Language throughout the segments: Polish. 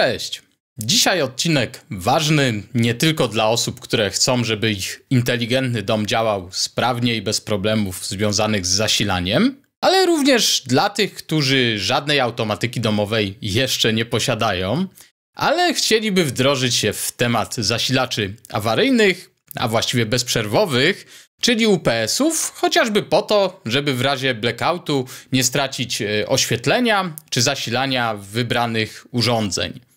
Cześć! Dzisiaj odcinek ważny nie tylko dla osób, które chcą, żeby ich inteligentny dom działał sprawnie i bez problemów związanych z zasilaniem, ale również dla tych, którzy żadnej automatyki domowej jeszcze nie posiadają, ale chcieliby wdrożyć się w temat zasilaczy awaryjnych, a właściwie bezprzerwowych, czyli UPS-ów, chociażby po to, żeby w razie blackoutu nie stracić e, oświetlenia czy zasilania wybranych urządzeń.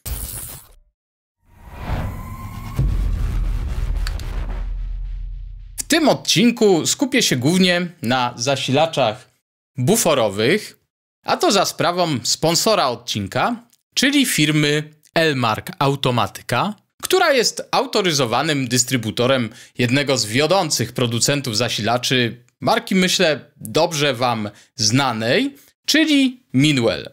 Tym odcinku skupię się głównie na zasilaczach buforowych, a to za sprawą sponsora odcinka, czyli firmy Elmark Automatyka, która jest autoryzowanym dystrybutorem jednego z wiodących producentów zasilaczy marki, myślę, dobrze Wam znanej, czyli Minwell.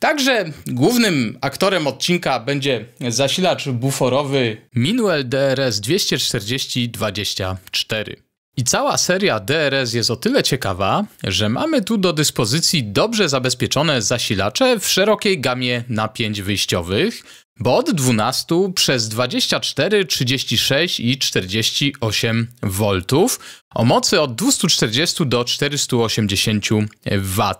Także głównym aktorem odcinka będzie zasilacz buforowy Minwell DRS 24024. I cała seria DRS jest o tyle ciekawa, że mamy tu do dyspozycji dobrze zabezpieczone zasilacze w szerokiej gamie napięć wyjściowych, bo od 12 przez 24, 36 i 48 V o mocy od 240 do 480 W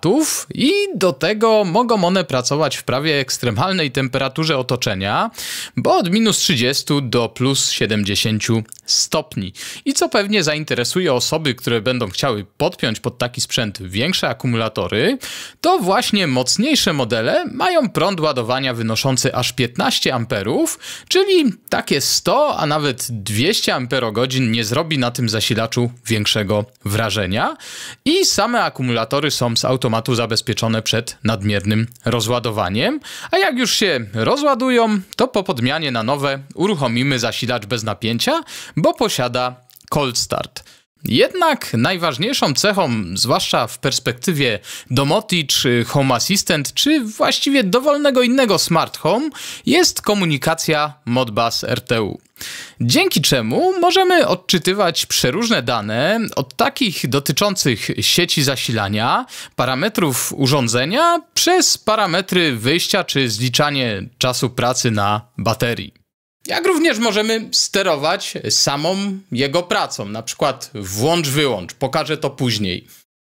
i do tego mogą one pracować w prawie ekstremalnej temperaturze otoczenia, bo od minus 30 do plus 70 stopni. I co pewnie zainteresuje osoby, które będą chciały podpiąć pod taki sprzęt większe akumulatory, to właśnie mocniejsze modele mają prąd ładowania wynoszący aż 15 amperów, czyli takie 100, a nawet 200 amperogodzin nie zrobi na tym zasilaczu większego wrażenia i same akumulatory są z automatu zabezpieczone przed nadmiernym rozładowaniem, a jak już się rozładują, to po podmianie na nowe uruchomimy zasilacz bez napięcia, bo posiada cold start. Jednak najważniejszą cechą, zwłaszcza w perspektywie Domoti czy Home Assistant, czy właściwie dowolnego innego smart home, jest komunikacja Modbus RTU. Dzięki czemu możemy odczytywać przeróżne dane od takich dotyczących sieci zasilania, parametrów urządzenia, przez parametry wyjścia czy zliczanie czasu pracy na baterii jak również możemy sterować samą jego pracą, na przykład włącz-wyłącz, pokażę to później.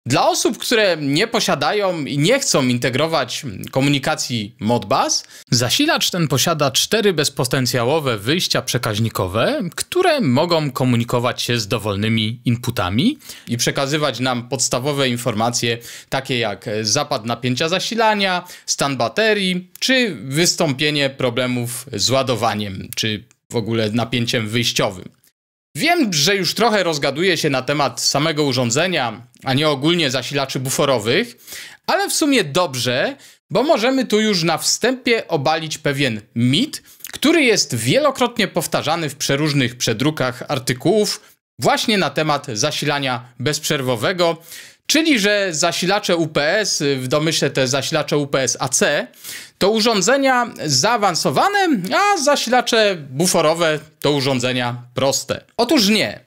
Dla osób, które nie posiadają i nie chcą integrować komunikacji Modbus, zasilacz ten posiada cztery bezpotencjałowe wyjścia przekaźnikowe, które mogą komunikować się z dowolnymi inputami i przekazywać nam podstawowe informacje takie jak zapad napięcia zasilania, stan baterii czy wystąpienie problemów z ładowaniem czy w ogóle napięciem wyjściowym. Wiem, że już trochę rozgaduję się na temat samego urządzenia, a nie ogólnie zasilaczy buforowych, ale w sumie dobrze, bo możemy tu już na wstępie obalić pewien mit, który jest wielokrotnie powtarzany w przeróżnych przedrukach artykułów właśnie na temat zasilania bezprzerwowego, czyli że zasilacze UPS, w domyśle te zasilacze UPS AC, to urządzenia zaawansowane, a zasilacze buforowe to urządzenia proste. Otóż nie.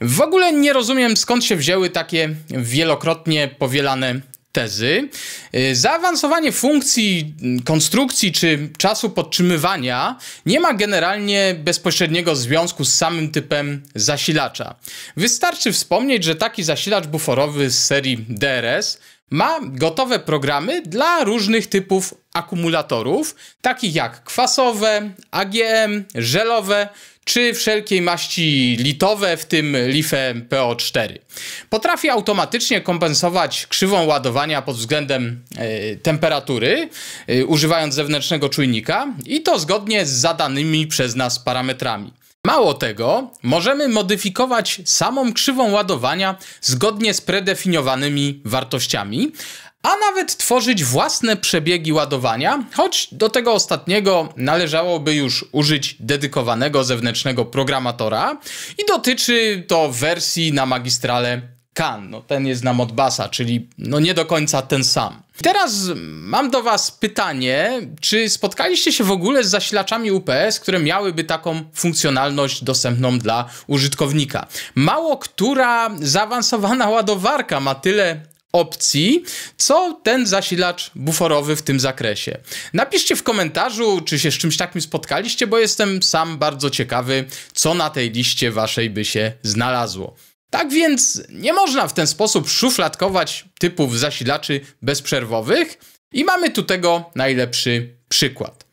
W ogóle nie rozumiem skąd się wzięły takie wielokrotnie powielane tezy. Y, zaawansowanie funkcji, konstrukcji czy czasu podtrzymywania nie ma generalnie bezpośredniego związku z samym typem zasilacza. Wystarczy wspomnieć, że taki zasilacz buforowy z serii DRS ma gotowe programy dla różnych typów akumulatorów, takich jak kwasowe, AGM, żelowe czy wszelkiej maści litowe, w tym LiFe PO4. Potrafi automatycznie kompensować krzywą ładowania pod względem e, temperatury, e, używając zewnętrznego czujnika i to zgodnie z zadanymi przez nas parametrami. Mało tego, możemy modyfikować samą krzywą ładowania zgodnie z predefiniowanymi wartościami, a nawet tworzyć własne przebiegi ładowania, choć do tego ostatniego należałoby już użyć dedykowanego zewnętrznego programatora i dotyczy to wersji na magistrale CAN. No, ten jest na Modbasa, czyli no nie do końca ten sam. Teraz mam do Was pytanie, czy spotkaliście się w ogóle z zasilaczami UPS, które miałyby taką funkcjonalność dostępną dla użytkownika? Mało która zaawansowana ładowarka ma tyle opcji, co ten zasilacz buforowy w tym zakresie. Napiszcie w komentarzu, czy się z czymś takim spotkaliście, bo jestem sam bardzo ciekawy, co na tej liście waszej by się znalazło. Tak więc nie można w ten sposób szufladkować typów zasilaczy bezprzerwowych i mamy tu tego najlepszy przykład.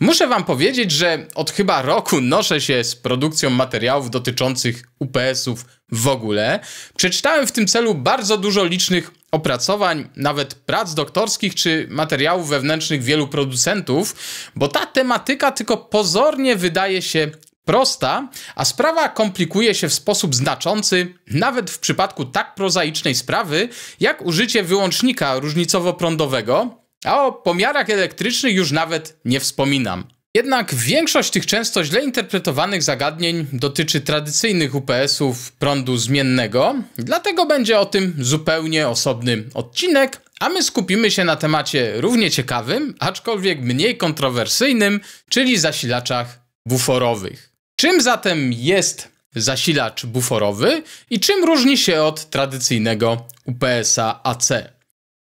Muszę wam powiedzieć, że od chyba roku noszę się z produkcją materiałów dotyczących UPS-ów w ogóle. Przeczytałem w tym celu bardzo dużo licznych opracowań, nawet prac doktorskich czy materiałów wewnętrznych wielu producentów, bo ta tematyka tylko pozornie wydaje się prosta, a sprawa komplikuje się w sposób znaczący, nawet w przypadku tak prozaicznej sprawy, jak użycie wyłącznika różnicowo-prądowego, a o pomiarach elektrycznych już nawet nie wspominam. Jednak większość tych często źle interpretowanych zagadnień dotyczy tradycyjnych UPS-ów prądu zmiennego, dlatego będzie o tym zupełnie osobny odcinek, a my skupimy się na temacie równie ciekawym, aczkolwiek mniej kontrowersyjnym, czyli zasilaczach buforowych. Czym zatem jest zasilacz buforowy i czym różni się od tradycyjnego UPS-a AC?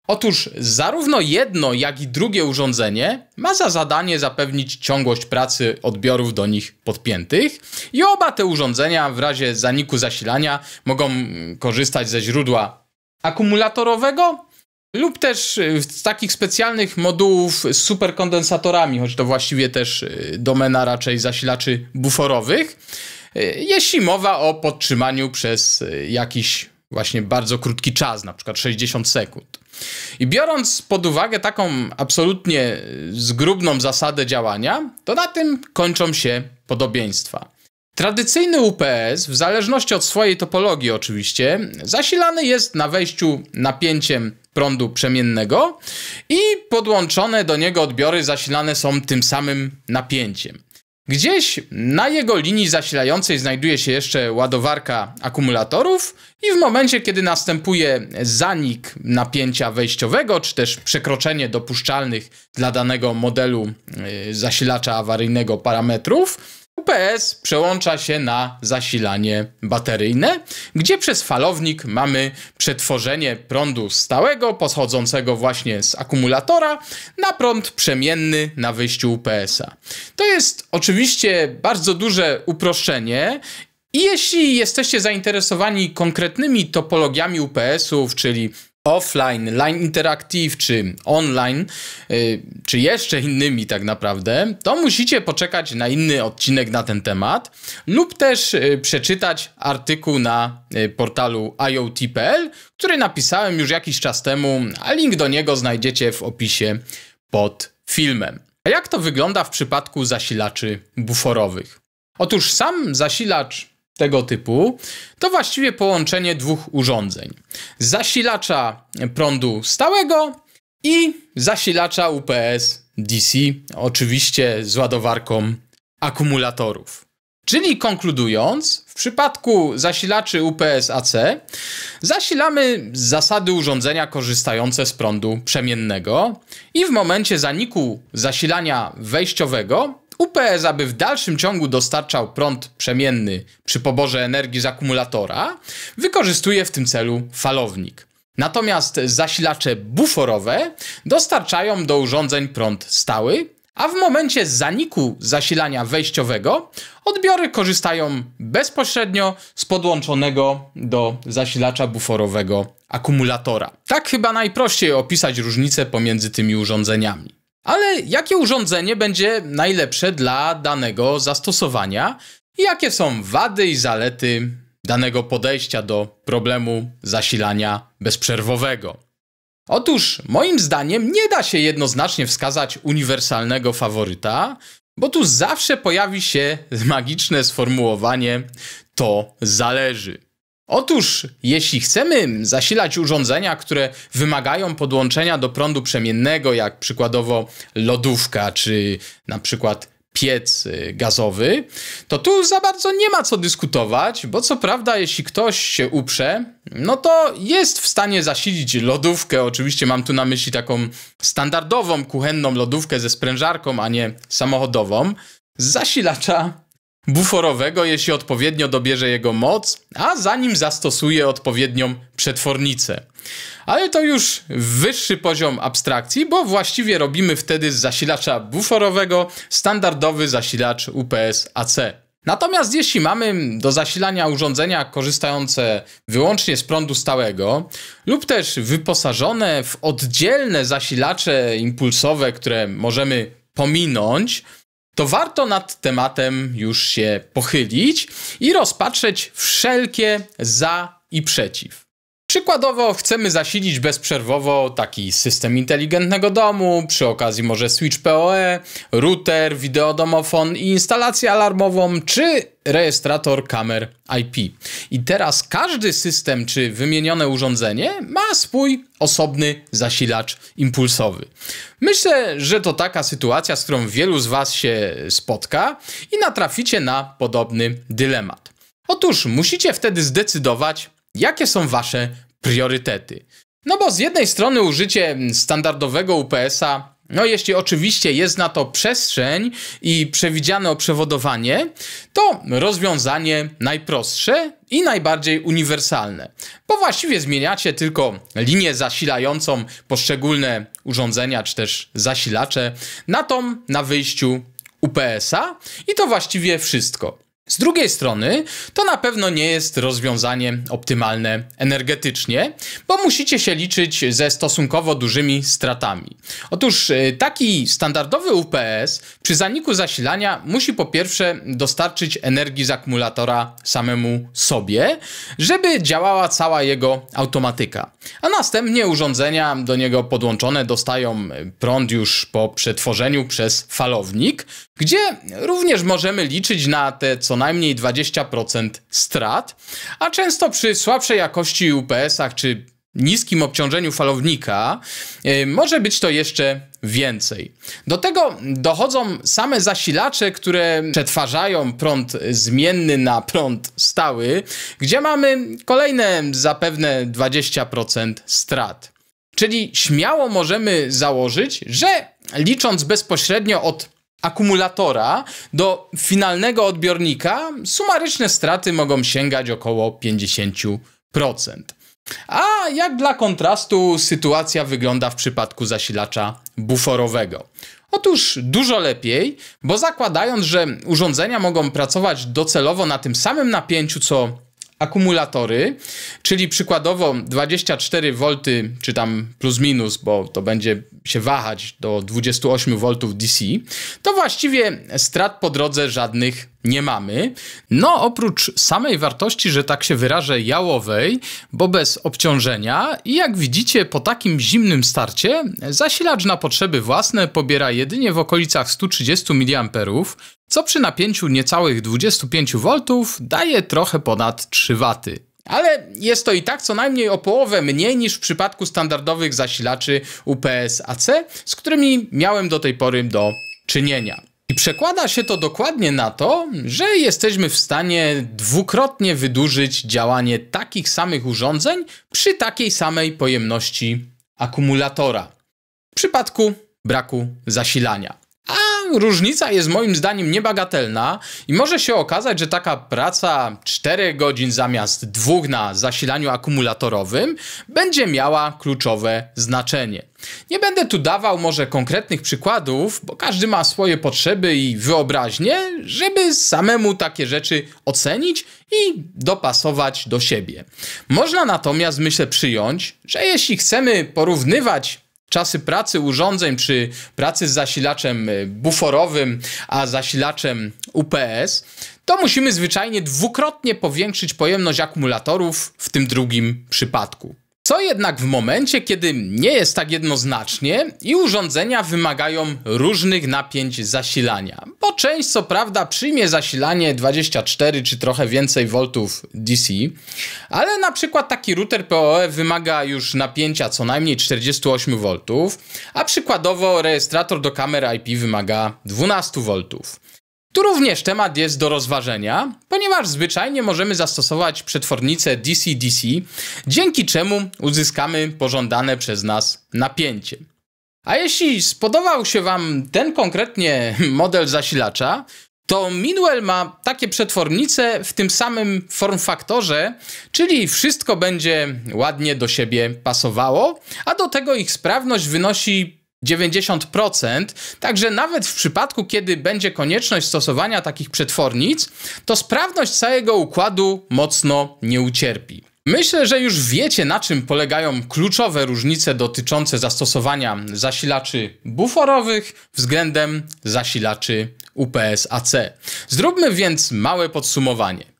Otóż zarówno jedno, jak i drugie urządzenie ma za zadanie zapewnić ciągłość pracy odbiorów do nich podpiętych i oba te urządzenia w razie zaniku zasilania mogą korzystać ze źródła akumulatorowego lub też z takich specjalnych modułów z superkondensatorami, choć to właściwie też y, domena raczej zasilaczy buforowych, y, jeśli mowa o podtrzymaniu przez y, jakiś właśnie bardzo krótki czas, na przykład 60 sekund. I biorąc pod uwagę taką absolutnie zgrubną zasadę działania, to na tym kończą się podobieństwa. Tradycyjny UPS, w zależności od swojej topologii oczywiście, zasilany jest na wejściu napięciem prądu przemiennego i podłączone do niego odbiory zasilane są tym samym napięciem. Gdzieś na jego linii zasilającej znajduje się jeszcze ładowarka akumulatorów i w momencie, kiedy następuje zanik napięcia wejściowego, czy też przekroczenie dopuszczalnych dla danego modelu y, zasilacza awaryjnego parametrów, UPS przełącza się na zasilanie bateryjne, gdzie przez falownik mamy przetworzenie prądu stałego pochodzącego właśnie z akumulatora na prąd przemienny na wyjściu UPS-a. To jest oczywiście bardzo duże uproszczenie i jeśli jesteście zainteresowani konkretnymi topologiami UPS-ów, czyli offline, line interactive czy online, y, czy jeszcze innymi tak naprawdę, to musicie poczekać na inny odcinek na ten temat lub też y, przeczytać artykuł na y, portalu IoT.pl, który napisałem już jakiś czas temu, a link do niego znajdziecie w opisie pod filmem. A jak to wygląda w przypadku zasilaczy buforowych? Otóż sam zasilacz tego typu, to właściwie połączenie dwóch urządzeń: zasilacza prądu stałego i zasilacza UPS DC, oczywiście z ładowarką akumulatorów. Czyli konkludując, w przypadku zasilaczy UPS AC zasilamy z zasady urządzenia korzystające z prądu przemiennego i w momencie zaniku zasilania wejściowego UPS, aby w dalszym ciągu dostarczał prąd przemienny przy poborze energii z akumulatora, wykorzystuje w tym celu falownik. Natomiast zasilacze buforowe dostarczają do urządzeń prąd stały, a w momencie zaniku zasilania wejściowego odbiory korzystają bezpośrednio z podłączonego do zasilacza buforowego akumulatora. Tak chyba najprościej opisać różnicę pomiędzy tymi urządzeniami. Ale jakie urządzenie będzie najlepsze dla danego zastosowania i jakie są wady i zalety danego podejścia do problemu zasilania bezprzerwowego? Otóż, moim zdaniem, nie da się jednoznacznie wskazać uniwersalnego faworyta, bo tu zawsze pojawi się magiczne sformułowanie to zależy. Otóż, jeśli chcemy zasilać urządzenia, które wymagają podłączenia do prądu przemiennego, jak przykładowo lodówka czy na przykład piec y, gazowy, to tu za bardzo nie ma co dyskutować, bo co prawda, jeśli ktoś się uprze, no to jest w stanie zasilić lodówkę. Oczywiście mam tu na myśli taką standardową kuchenną lodówkę ze sprężarką, a nie samochodową. Z zasilacza buforowego, jeśli odpowiednio dobierze jego moc, a zanim zastosuje odpowiednią przetwornicę. Ale to już wyższy poziom abstrakcji, bo właściwie robimy wtedy z zasilacza buforowego standardowy zasilacz UPS AC. Natomiast jeśli mamy do zasilania urządzenia korzystające wyłącznie z prądu stałego lub też wyposażone w oddzielne zasilacze impulsowe, które możemy pominąć, to warto nad tematem już się pochylić i rozpatrzeć wszelkie za i przeciw. Przykładowo chcemy zasilić bezprzerwowo taki system inteligentnego domu, przy okazji może switch PoE, router, wideodomofon i instalację alarmową, czy rejestrator kamer IP. I teraz każdy system czy wymienione urządzenie ma swój osobny zasilacz impulsowy. Myślę, że to taka sytuacja, z którą wielu z Was się spotka i natraficie na podobny dylemat. Otóż musicie wtedy zdecydować, jakie są wasze priorytety. No bo z jednej strony użycie standardowego UPS-a, no jeśli oczywiście jest na to przestrzeń i przewidziane przewodowanie, to rozwiązanie najprostsze i najbardziej uniwersalne. Bo właściwie zmieniacie tylko linię zasilającą poszczególne urządzenia czy też zasilacze na tą na wyjściu UPS-a i to właściwie wszystko. Z drugiej strony, to na pewno nie jest rozwiązanie optymalne energetycznie, bo musicie się liczyć ze stosunkowo dużymi stratami. Otóż y, taki standardowy UPS przy zaniku zasilania musi po pierwsze dostarczyć energii z akumulatora samemu sobie, żeby działała cała jego automatyka. A następnie urządzenia do niego podłączone dostają prąd już po przetworzeniu przez falownik, gdzie również możemy liczyć na te co najmniej 20% strat, a często przy słabszej jakości UPS-ach czy niskim obciążeniu falownika yy, może być to jeszcze więcej. Do tego dochodzą same zasilacze, które przetwarzają prąd zmienny na prąd stały, gdzie mamy kolejne zapewne 20% strat. Czyli śmiało możemy założyć, że licząc bezpośrednio od akumulatora do finalnego odbiornika, sumaryczne straty mogą sięgać około 50%. A jak dla kontrastu sytuacja wygląda w przypadku zasilacza buforowego? Otóż dużo lepiej, bo zakładając, że urządzenia mogą pracować docelowo na tym samym napięciu co akumulatory, czyli przykładowo 24 V, czy tam plus minus, bo to będzie się wahać do 28 V DC, to właściwie strat po drodze żadnych nie mamy. No, oprócz samej wartości, że tak się wyrażę, jałowej, bo bez obciążenia i jak widzicie po takim zimnym starcie, zasilacz na potrzeby własne pobiera jedynie w okolicach 130 mA, co przy napięciu niecałych 25 V daje trochę ponad 3 W. Ale jest to i tak co najmniej o połowę mniej niż w przypadku standardowych zasilaczy UPS-AC, z którymi miałem do tej pory do czynienia. I przekłada się to dokładnie na to, że jesteśmy w stanie dwukrotnie wydłużyć działanie takich samych urządzeń przy takiej samej pojemności akumulatora. W przypadku braku zasilania różnica jest moim zdaniem niebagatelna i może się okazać, że taka praca 4 godzin zamiast 2 na zasilaniu akumulatorowym będzie miała kluczowe znaczenie. Nie będę tu dawał może konkretnych przykładów, bo każdy ma swoje potrzeby i wyobraźnie, żeby samemu takie rzeczy ocenić i dopasować do siebie. Można natomiast, myślę, przyjąć, że jeśli chcemy porównywać czasy pracy urządzeń przy pracy z zasilaczem y, buforowym, a zasilaczem UPS, to musimy zwyczajnie dwukrotnie powiększyć pojemność akumulatorów w tym drugim przypadku. Co jednak w momencie, kiedy nie jest tak jednoznacznie i urządzenia wymagają różnych napięć zasilania, bo część co prawda przyjmie zasilanie 24 czy trochę więcej voltów DC, ale na przykład taki router PoE wymaga już napięcia co najmniej 48 V, a przykładowo rejestrator do kamer IP wymaga 12 V. Tu również temat jest do rozważenia, ponieważ zwyczajnie możemy zastosować przetwornicę DC-DC, dzięki czemu uzyskamy pożądane przez nas napięcie. A jeśli spodobał się Wam ten konkretnie model zasilacza, to Minwell ma takie przetwornice w tym samym form faktorze, czyli wszystko będzie ładnie do siebie pasowało, a do tego ich sprawność wynosi 90%, także nawet w przypadku, kiedy będzie konieczność stosowania takich przetwornic, to sprawność całego układu mocno nie ucierpi. Myślę, że już wiecie, na czym polegają kluczowe różnice dotyczące zastosowania zasilaczy buforowych względem zasilaczy UPS-AC. Zróbmy więc małe podsumowanie.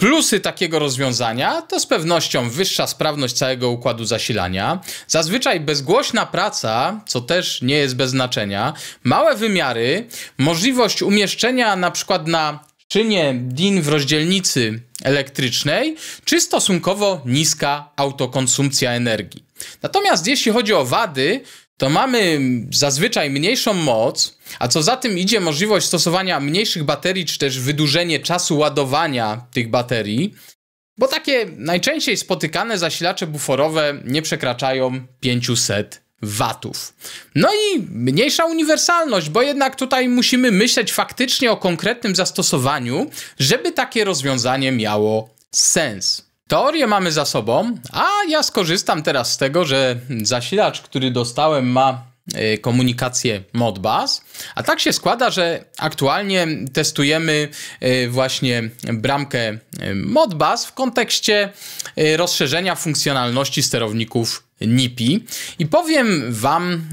Plusy takiego rozwiązania to z pewnością wyższa sprawność całego układu zasilania, zazwyczaj bezgłośna praca, co też nie jest bez znaczenia, małe wymiary, możliwość umieszczenia na przykład na szynie DIN w rozdzielnicy elektrycznej, czy stosunkowo niska autokonsumpcja energii. Natomiast jeśli chodzi o wady, to mamy zazwyczaj mniejszą moc, a co za tym idzie możliwość stosowania mniejszych baterii, czy też wydłużenie czasu ładowania tych baterii, bo takie najczęściej spotykane zasilacze buforowe nie przekraczają 500 watów. No i mniejsza uniwersalność, bo jednak tutaj musimy myśleć faktycznie o konkretnym zastosowaniu, żeby takie rozwiązanie miało sens. Teorię mamy za sobą, a ja skorzystam teraz z tego, że zasilacz, który dostałem, ma e, komunikację Modbus. A tak się składa, że aktualnie testujemy e, właśnie bramkę e, Modbus w kontekście rozszerzenia funkcjonalności sterowników NIPI. I powiem wam,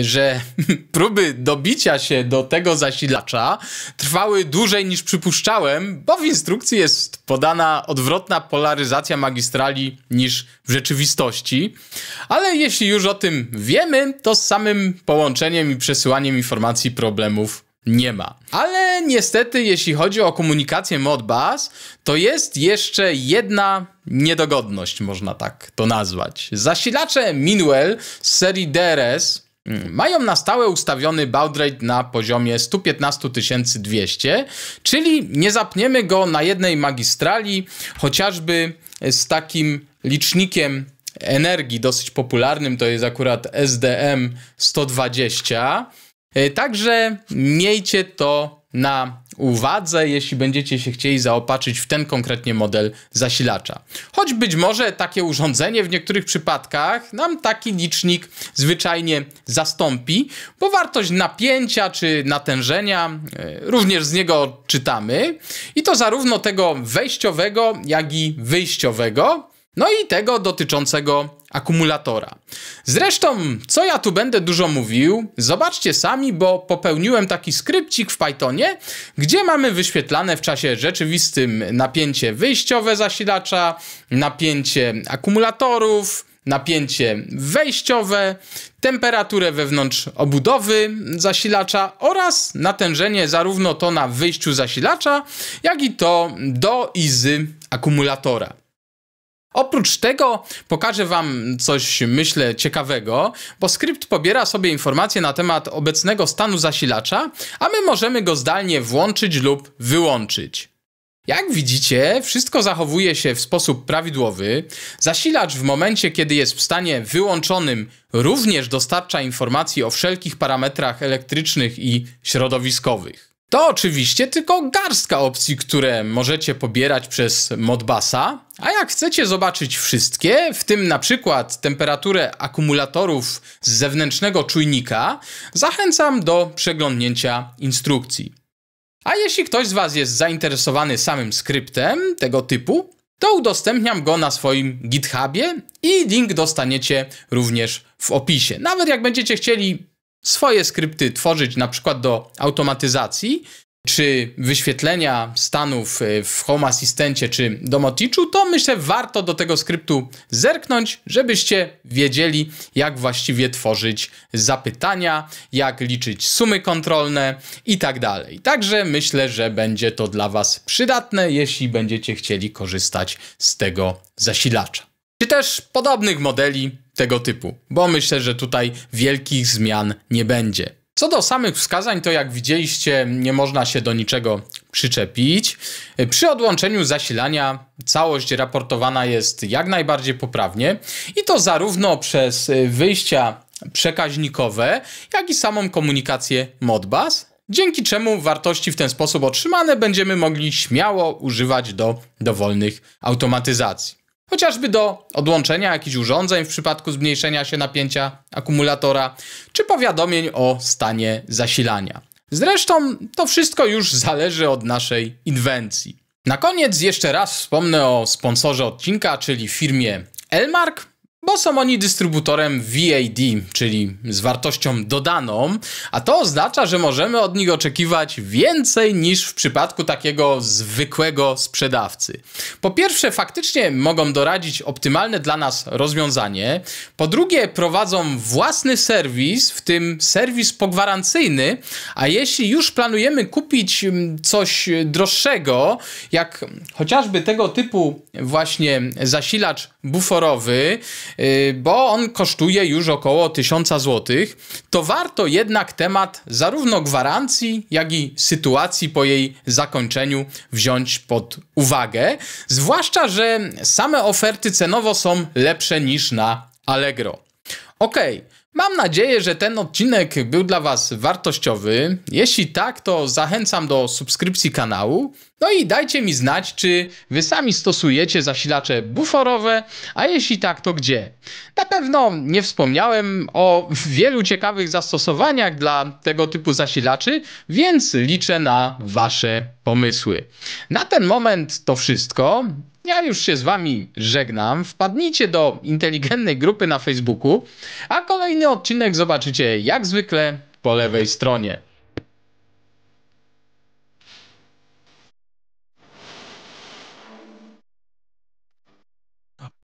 y, że próby dobicia się do tego zasilacza trwały dłużej niż przypuszczałem, bo w instrukcji jest podana odwrotna polaryzacja magistrali niż w rzeczywistości. Ale jeśli już o tym wiemy, to z samym połączeniem i przesyłaniem informacji problemów nie ma. Ale niestety, jeśli chodzi o komunikację Modbus, to jest jeszcze jedna niedogodność, można tak to nazwać. Zasilacze Minwell z serii DRS mają na stałe ustawiony baud rate na poziomie 115 200, czyli nie zapniemy go na jednej magistrali, chociażby z takim licznikiem energii dosyć popularnym, to jest akurat SDM 120 E, także miejcie to na uwadze, jeśli będziecie się chcieli zaopatrzyć w ten konkretnie model zasilacza. Choć być może takie urządzenie w niektórych przypadkach nam taki licznik zwyczajnie zastąpi, bo wartość napięcia czy natężenia e, również z niego czytamy i to zarówno tego wejściowego, jak i wyjściowego. No i tego dotyczącego akumulatora. Zresztą, co ja tu będę dużo mówił, zobaczcie sami, bo popełniłem taki skrypcik w Pythonie, gdzie mamy wyświetlane w czasie rzeczywistym napięcie wyjściowe zasilacza, napięcie akumulatorów, napięcie wejściowe, temperaturę wewnątrz obudowy zasilacza oraz natężenie zarówno to na wyjściu zasilacza, jak i to do izy akumulatora. Oprócz tego pokażę Wam coś, myślę, ciekawego, bo skrypt pobiera sobie informacje na temat obecnego stanu zasilacza, a my możemy go zdalnie włączyć lub wyłączyć. Jak widzicie, wszystko zachowuje się w sposób prawidłowy. Zasilacz w momencie, kiedy jest w stanie wyłączonym, również dostarcza informacji o wszelkich parametrach elektrycznych i środowiskowych. To oczywiście tylko garstka opcji, które możecie pobierać przez Modbusa, a jak chcecie zobaczyć wszystkie, w tym na przykład temperaturę akumulatorów z zewnętrznego czujnika, zachęcam do przeglądnięcia instrukcji. A jeśli ktoś z Was jest zainteresowany samym skryptem tego typu, to udostępniam go na swoim GitHubie i link dostaniecie również w opisie. Nawet jak będziecie chcieli swoje skrypty tworzyć na przykład do automatyzacji, czy wyświetlenia stanów e, w Home Assistencie czy Domoticzu, to myślę warto do tego skryptu zerknąć, żebyście wiedzieli jak właściwie tworzyć zapytania, jak liczyć sumy kontrolne i tak dalej. Także myślę, że będzie to dla Was przydatne, jeśli będziecie chcieli korzystać z tego zasilacza. Czy też podobnych modeli tego typu, bo myślę, że tutaj wielkich zmian nie będzie. Co do samych wskazań, to jak widzieliście, nie można się do niczego przyczepić. Przy odłączeniu zasilania całość raportowana jest jak najbardziej poprawnie i to zarówno przez wyjścia przekaźnikowe, jak i samą komunikację Modbus. dzięki czemu wartości w ten sposób otrzymane będziemy mogli śmiało używać do dowolnych automatyzacji. Chociażby do odłączenia jakichś urządzeń w przypadku zmniejszenia się napięcia akumulatora, czy powiadomień o stanie zasilania. Zresztą to wszystko już zależy od naszej inwencji. Na koniec jeszcze raz wspomnę o sponsorze odcinka, czyli firmie Elmark, bo są oni dystrybutorem VAD, czyli z wartością dodaną, a to oznacza, że możemy od nich oczekiwać więcej niż w przypadku takiego zwykłego sprzedawcy. Po pierwsze, faktycznie mogą doradzić optymalne dla nas rozwiązanie. Po drugie, prowadzą własny serwis, w tym serwis pogwarancyjny, a jeśli już planujemy kupić mm, coś droższego, jak chociażby tego typu właśnie zasilacz buforowy, bo on kosztuje już około 1000 zł, to warto jednak temat zarówno gwarancji, jak i sytuacji po jej zakończeniu wziąć pod uwagę. Zwłaszcza, że same oferty cenowo są lepsze niż na Allegro. Okej. Okay. Mam nadzieję, że ten odcinek był dla Was wartościowy. Jeśli tak, to zachęcam do subskrypcji kanału. No i dajcie mi znać, czy Wy sami stosujecie zasilacze buforowe, a jeśli tak, to gdzie. Na pewno nie wspomniałem o wielu ciekawych zastosowaniach dla tego typu zasilaczy, więc liczę na Wasze pomysły. Na ten moment to wszystko. Ja już się z wami żegnam. Wpadnijcie do inteligentnej grupy na Facebooku, a kolejny odcinek zobaczycie jak zwykle po lewej stronie.